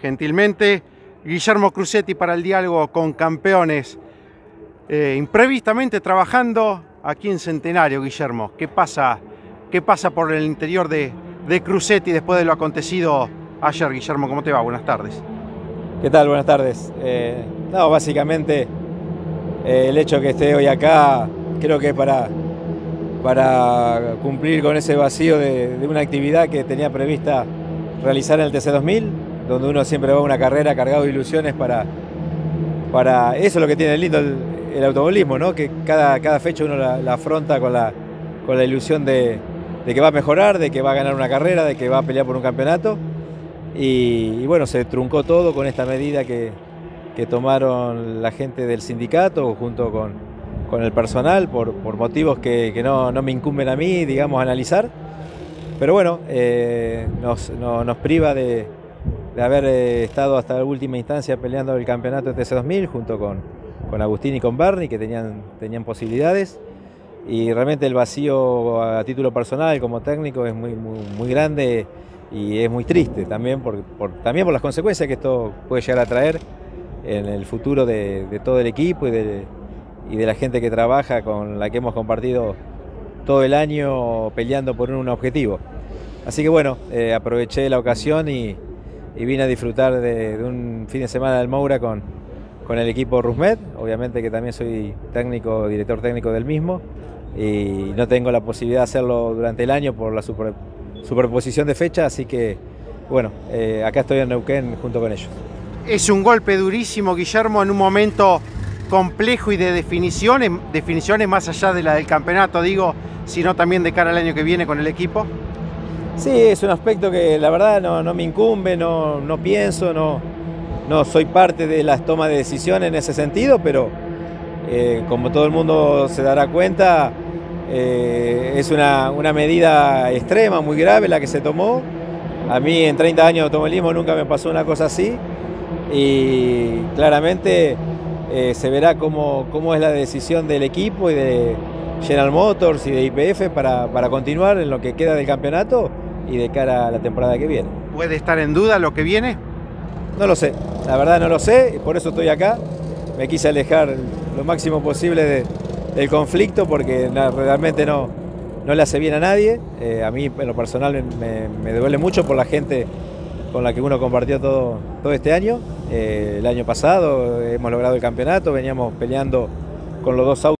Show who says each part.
Speaker 1: gentilmente Guillermo Crucetti para el diálogo con campeones. Eh, imprevistamente trabajando aquí en Centenario, Guillermo. ¿Qué pasa, qué pasa por el interior de, de Crucetti después de lo acontecido ayer, Guillermo? ¿Cómo te va? Buenas tardes.
Speaker 2: ¿Qué tal? Buenas tardes. Eh, no, básicamente eh, el hecho que esté hoy acá creo que para, para cumplir con ese vacío de, de una actividad que tenía prevista realizar en el TC2000, donde uno siempre va a una carrera cargado de ilusiones para, para eso es lo que tiene lindo el, el automovilismo, ¿no? que cada, cada fecha uno la, la afronta con la, con la ilusión de, de, que va a mejorar, de que va a ganar una carrera, de que va a pelear por un campeonato. Y, bueno, se truncó todo con esta medida que, que, tomaron la gente del sindicato junto con, con el personal por, por motivos que, que no, no, me incumben a mí, digamos, analizar. Pero bueno, eh, nos, no, nos, priva de, de haber eh, estado hasta la última instancia peleando el campeonato de TC2000 junto con, con Agustín y con Bernie, que tenían, tenían posibilidades. Y realmente el vacío a título personal como técnico es muy, muy, muy grande y es muy triste también por, por, también por las consecuencias que esto puede llegar a traer en el futuro de, de todo el equipo y de, y de, la gente que trabaja con la que hemos compartido todo el año peleando por un objetivo. Así que bueno, eh, aproveché la ocasión y, y vine a disfrutar de, de, un fin de semana del Moura con, con el equipo Rusmed, obviamente que también soy técnico, director técnico del mismo y no tengo la posibilidad de hacerlo durante el año por la super, superposición de fecha, así que bueno, eh, acá estoy en Neuquén junto con ellos.
Speaker 1: Es un golpe durísimo, Guillermo, en un momento complejo y de definiciones, definiciones más allá de la del campeonato, digo, sino también de cara al año que viene con el equipo.
Speaker 2: Sí, es un aspecto que la verdad no, no me incumbe, no, no pienso, no, no soy parte de las tomas de decisiones en ese sentido, pero eh, como todo el mundo se dará cuenta, eh, es una, una, medida extrema, muy grave la que se tomó. A mí en 30 años de automovilismo nunca me pasó una cosa así y claramente eh, se verá cómo, cómo, es la decisión del equipo y de General Motors y de IPF para, para continuar en lo que queda del campeonato y de cara a la temporada que viene.
Speaker 1: ¿Puede estar en duda lo que viene?
Speaker 2: No lo sé, la verdad no lo sé, y por eso estoy acá. Me quise alejar lo máximo posible de, del conflicto porque realmente no, no le hace bien a nadie. Eh, a mí en lo personal me, me, duele mucho por la gente con la que uno compartió todo, todo este año. Eh, el año pasado hemos logrado el campeonato, veníamos peleando con los dos autos.